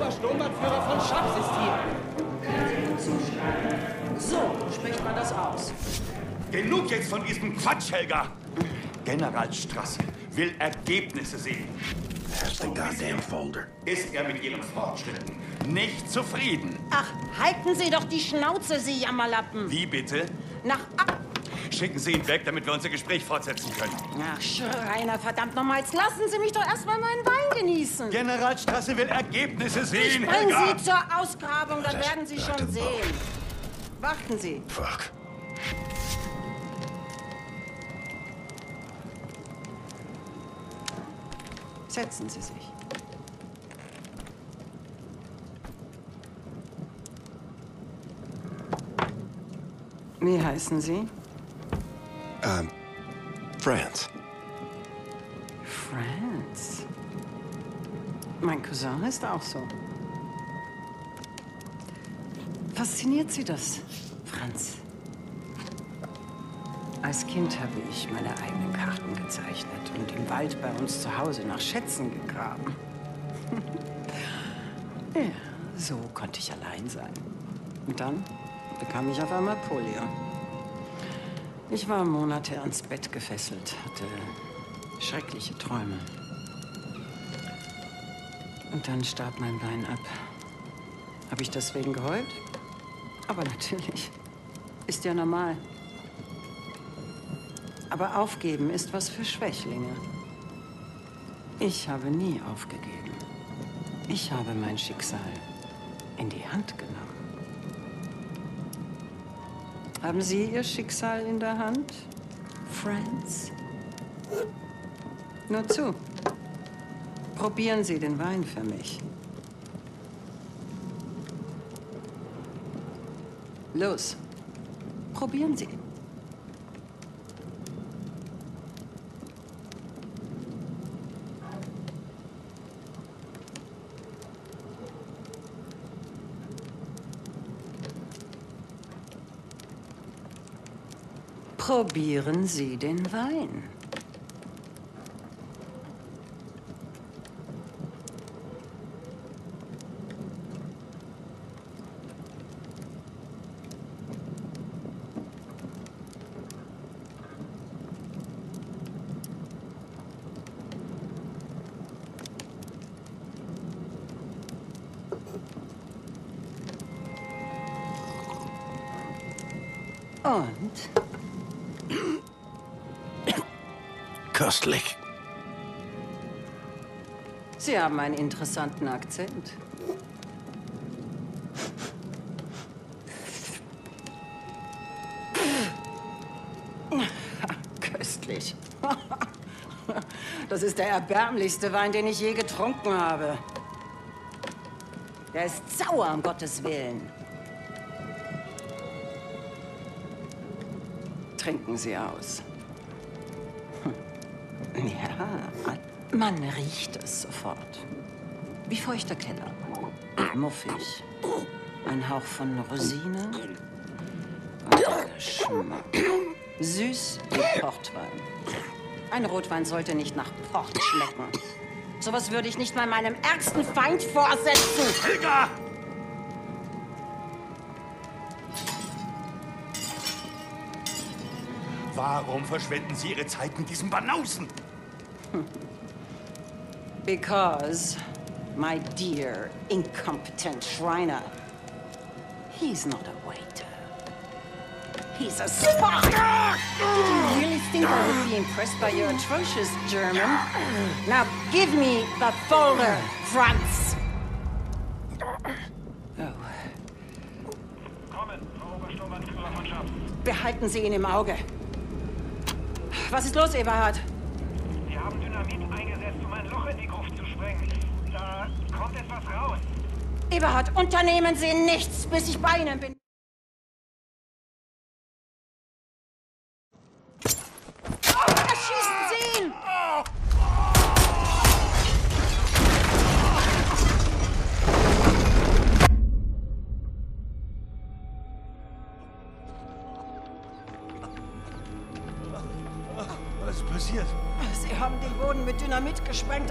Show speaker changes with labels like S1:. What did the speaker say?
S1: Obersturmbannführer von Schaps ist hier.
S2: So spricht man das aus.
S3: Genug jetzt von diesem Quatsch, Helga! General Strasse will Ergebnisse sehen.
S4: There's the goddamn folder.
S3: Ist er mit ihren Fortschritten nicht zufrieden?
S2: Ach, halten Sie doch die Schnauze, Sie Jammerlappen.
S3: Wie bitte?
S2: Nach ab.
S3: Schicken Sie ihn weg, damit wir unser Gespräch fortsetzen können.
S2: Ach, Schreiner, verdammt nochmal, jetzt lassen Sie mich doch erstmal meinen Wein genießen.
S3: General Strasse will Ergebnisse
S2: Ich
S3: sehen,
S2: bring
S3: Helga!
S2: Sie zur Ausgrabung, dann werden Sie schon sehen. Warten Sie.
S4: Fuck.
S2: Setzen Sie sich. Wie heißen Sie?
S4: Um, France.
S2: Franz. Mein Cousin ist auch so. Fasziniert Sie das, Franz? Als Kind habe ich meine eigenen Karten gezeichnet und im Wald bei uns zu Hause nach Schätzen gegraben. ja, so konnte ich allein sein. Und dann bekam ich auf einmal Polio. Ich war Monate ans Bett gefesselt, hatte schreckliche Träume. Und dann starb mein Bein ab. Habe ich deswegen geheult? Aber natürlich. Ist ja normal. Aber aufgeben ist was für Schwächlinge. Ich habe nie aufgegeben. Ich habe mein Schicksal in die Hand genommen. Haben Sie Ihr Schicksal in der Hand, Friends? Nur zu. Probieren Sie den Wein für mich. Los, probieren Sie. Probieren Sie den Wein. Und?
S4: Köstlich.
S2: Sie haben einen interessanten Akzent. Köstlich. Das ist der erbärmlichste Wein, den ich je getrunken habe. Der ist sauer, um Gottes Willen. Trinken Sie aus. Ja, man riecht es sofort. Wie feuchter Keller. Muffig. Ein Hauch von Rosine. Und Geschmack. Süß wie Portwein. Ein Rotwein sollte nicht nach Port schmecken. Sowas würde ich nicht mal meinem ärgsten Feind vorsetzen.
S3: Helga! Warum verschwenden Sie Ihre Zeit mit diesem Banausen?
S2: Because, my dear incompetent Shriner, he's not a waiter. He's a spy! Did you really think I would be impressed by your atrocious German? Now give me the folder, Franz! Oh. Behalten Sie ihn im Auge. Was ist los, Eberhard?
S5: Sie haben Dynamit eingesetzt, um ein Loch in die Gruft zu sprengen. Da kommt etwas raus.
S2: Eberhard, unternehmen Sie nichts, bis ich bei Ihnen bin.
S3: Passiert?
S2: Sie haben den Boden mit Dynamit gesprengt.